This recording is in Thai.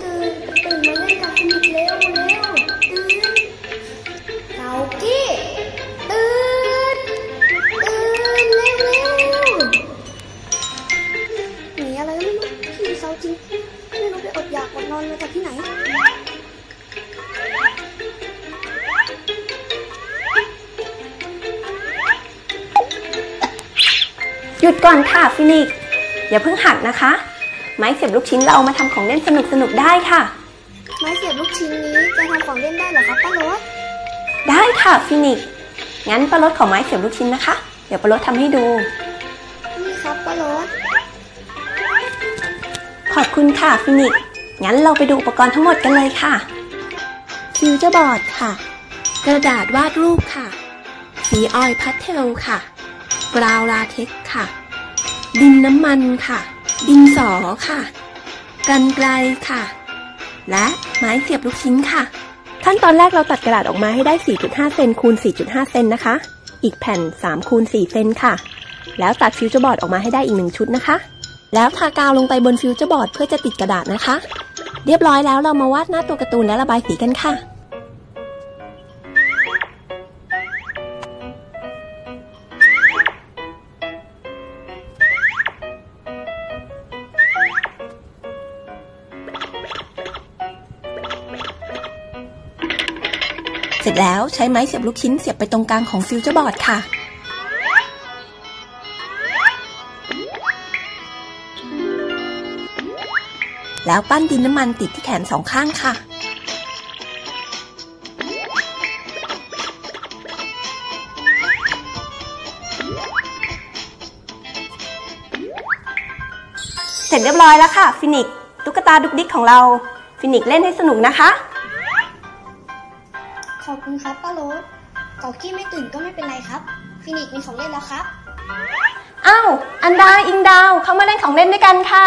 ตื่นตื่นมาเล่นกับคุณกแล้วมาแล้วตื่นเต่ากี้ตื่นตื่นเร็วเร็วหนีอะไรไม่รู้พี่เสาจริงไม่รู้ไปอดอยากอดนอนมาจากที่ไหนหยุดก่อนค่ะฟินิกอย่าเพิ่งหักนะคะ ไม้เสียบลูกชิ้นเราเอามาทำของเล่นสนุกสนุกๆได้ค่ะ ไม้เสียบลูกชิ้นนี้จะทำของเล่นได้เหรอครับป้าโรสได้ค่ะฟินิกซ์งั้นป้าโรสขอไม้เสียบลูกชิ้นนะคะ เดี๋ยวป้าโรสทำให้ดู นี่ครับป้าโรสขอบคุณค่ะฟินิกซ์งั้นเราไปดูอุปกรณ์ทั้งหมดกันเลยค่ะฟิวเจอร์บอร์ดค่ะ กระดาษวาดรูปค่ะ สีออยล์พาสเทลค่ะ กาวลาเท็กซ์ค่ะ ดินน้ำมันค่ะ ดินสอค่ะ กรรไกรค่ะ และไม้เสียบลูกชิ้นค่ะ ขั้นตอนแรกเราตัดกระดาษออกมาให้ได้ 4.5 เซนคูณ 4.5 เซนนะคะ อีกแผ่น3คูณ4เซนค่ะ แล้วตัดฟิวเจอร์บอร์ดออกมาให้ได้อีก1ชุดนะคะ แล้วทากาวลงไปบนฟิวเจอร์บอร์ดเพื่อจะติดกระดาษนะคะ เรียบร้อยแล้วเรามาวาดหน้าตัวการ์ตูนและระบายสีกันค่ะ เสร็จแล้วใช้ไม้เสียบลูกชิ้นเสียบไปตรงกลางของฟิวเจอร์บอร์ดค่ะ แล้วปั้นดินน้ำมันติดที่แขนสองข้างค่ะ เสร็จเรียบร้อยแล้วค่ะ ฟินิกซ์ตุ๊กตาดุกดิกของเรา ฟินิกซ์เล่นให้สนุกนะคะ ขอบคุณครับป้าโรสเกากี้ไม่ตื่นก็ไม่เป็นไรครับ ฟินิกซ์มีของเล่นแล้วครับ อ้าว อันดา อิงดาว เข้ามาเล่นของเล่นด้วยกันค่ะ